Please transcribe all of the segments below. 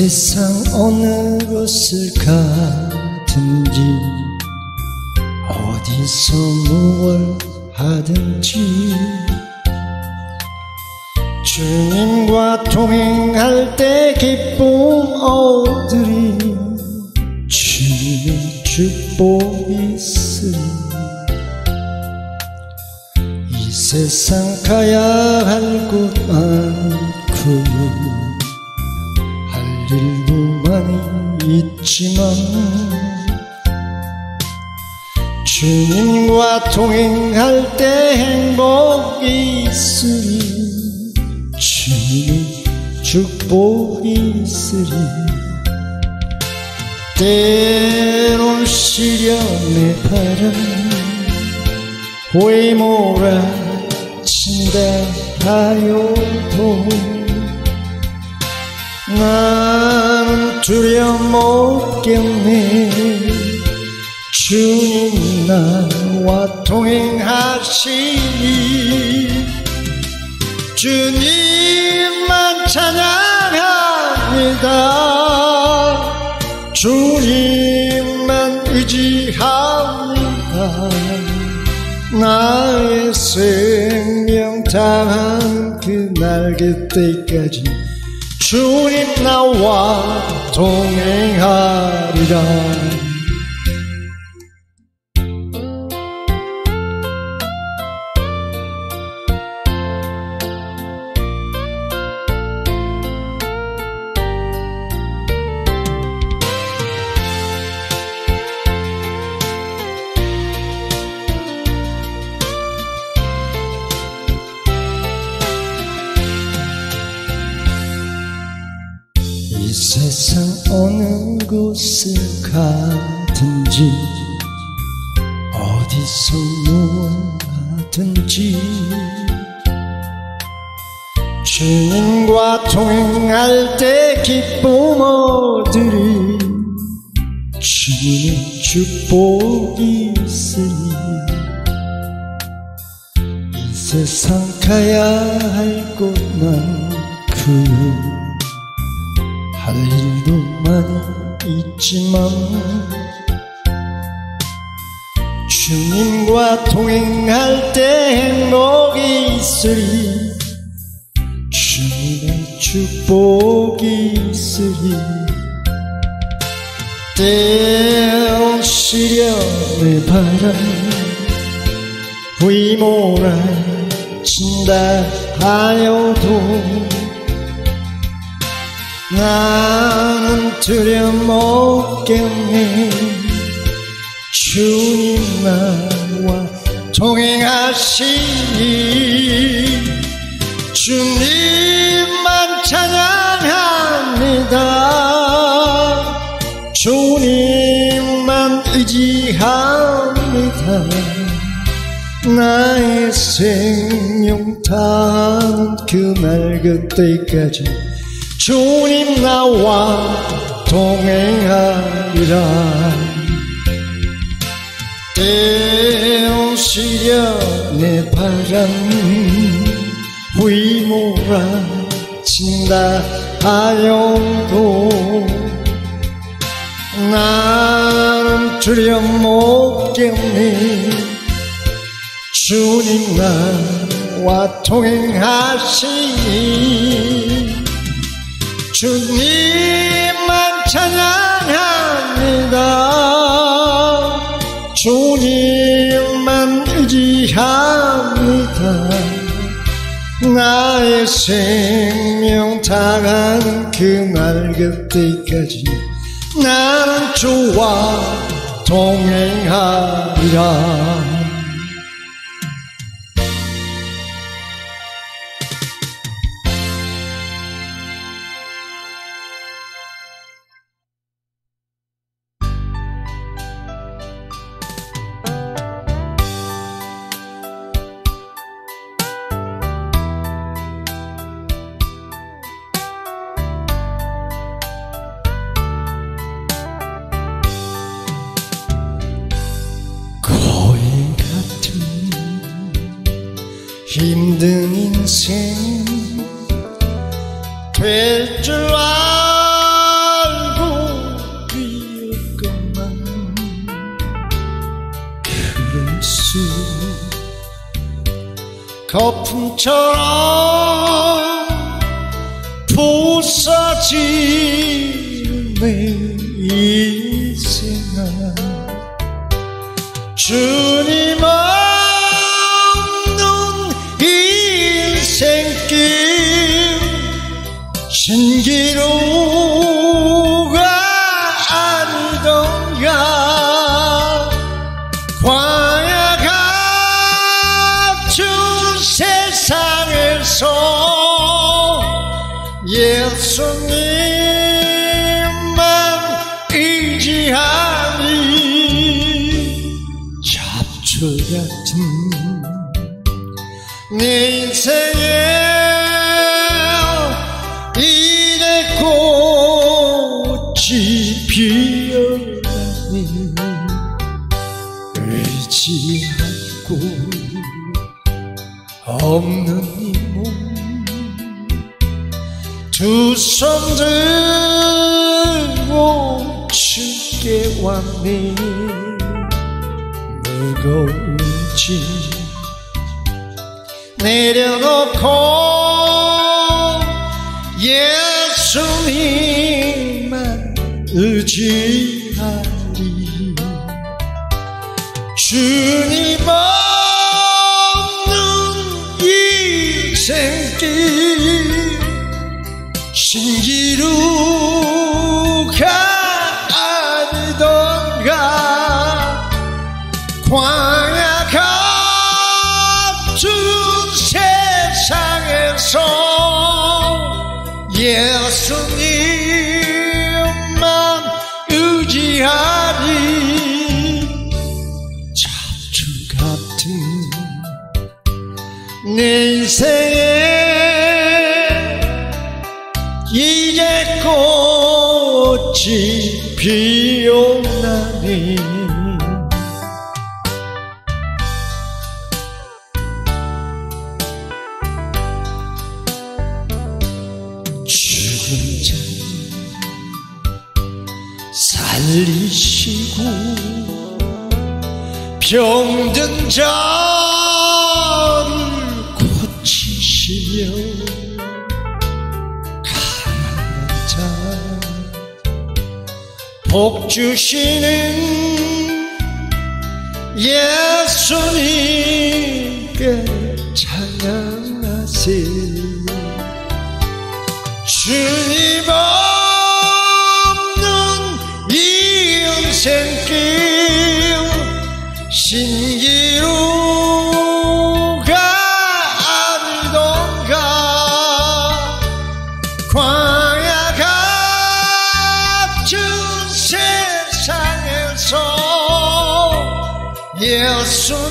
세상 어느 곳을 가든지 어디서 무얼 하든지. 주님과 동행할 때 기쁨 얻으리. 주님의 축복이 있으리. 이 세상 가야 할 주님과 동행할 때 행복이 있으리. 주님의 축복이 있으리. 때론 시련의 바람 휘몰아친다 하여도 나는 두려 못 겪네 주님 나와 동행하시니 주님만 찬양합니다. 주님만 의지합니다. 나의 생명 다한 그날 그때까지 주님 나와 동행하리라 하든지 주님과 동행할 때 기쁨 얻으리. 주님의 축복이 있으니 이 세상 가야 할곳 많고 할 일도 많이 있지만 주님과 동행할 때 행복이 있으리. 주님의 축복이 있으리. 때론 시련의 바람 휘몰아친다 하여도 나는 두려 못 겪네 주님 나와 동행하시니 주님만 찬양합니다. 주님만 의지합니다. 나의 생명 단 그날 그때까지 주님 나와 동행하리라 때론 시련의 바람 휘 몰아친다 하여도 나는 두려 못 겪네. 주님 나와 동행하시니 주님만 찬양합니다 주님만 의지합니다. 나의 생명 다한 그날 그때까지 나는 주와 동행하리라 힘든 인생 될 줄 알고 비었건만 그럴수 거품처럼 부서지내 인생아 주님. 예수님만 의지하니 잡초 같은 내 왔니 무거운지. 내려놓고 예수님만 의지하리. 주님 세상에서 예수님만 의지하리. 잡초 같은 내 인생에 이제 꽃이 피어나니 복 주시는 예수님께 찬양하세 주 예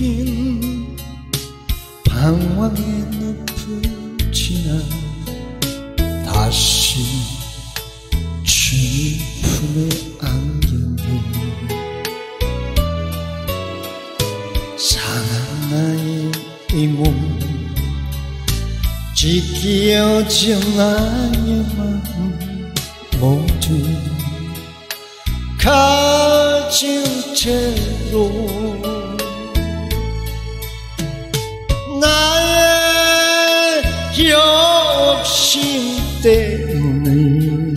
긴 방황의 늪을 지나 다시 주님 품에 안겼네 상한 나의 이몸 지키어진 나의 마음 모두 가진 채로 당신 때문에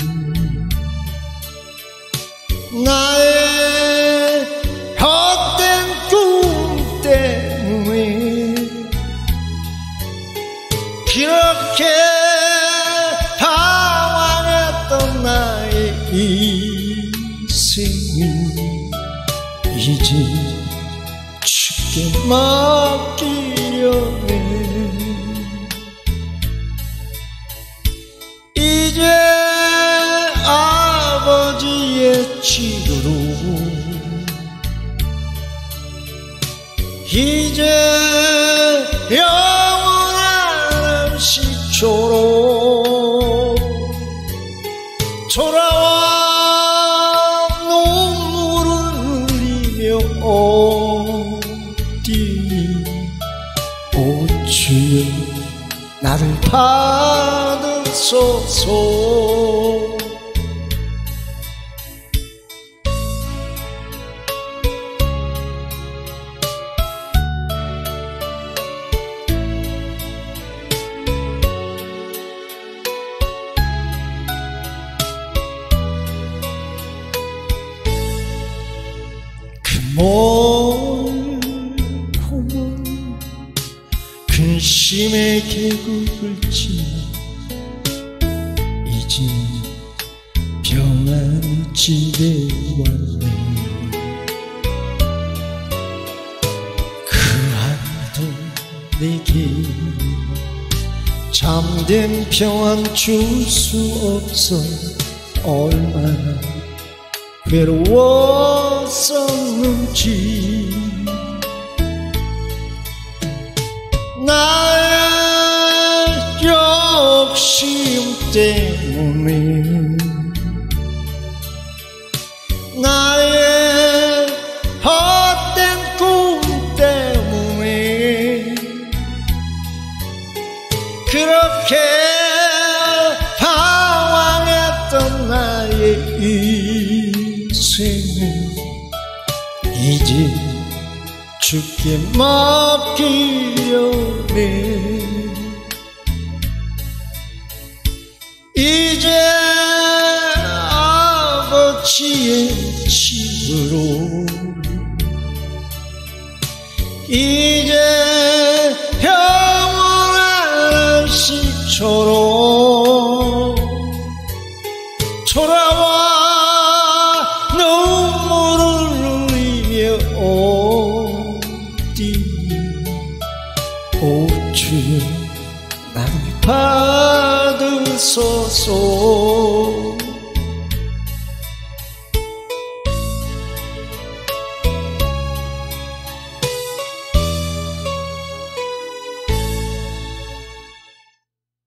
나의 헛된 꿈 때문에 그렇게 방황했던 나의 인생이 이제 죽게 만 pasó 평안히 집에 왔네 그 아무도 내게 잠든 평안 줄 수 없어 얼마나 괴로웠었는지. 나의 욕심 때문에 죽게 맡기려 해 이제 아버지의 집으로 이제 영원한 시초로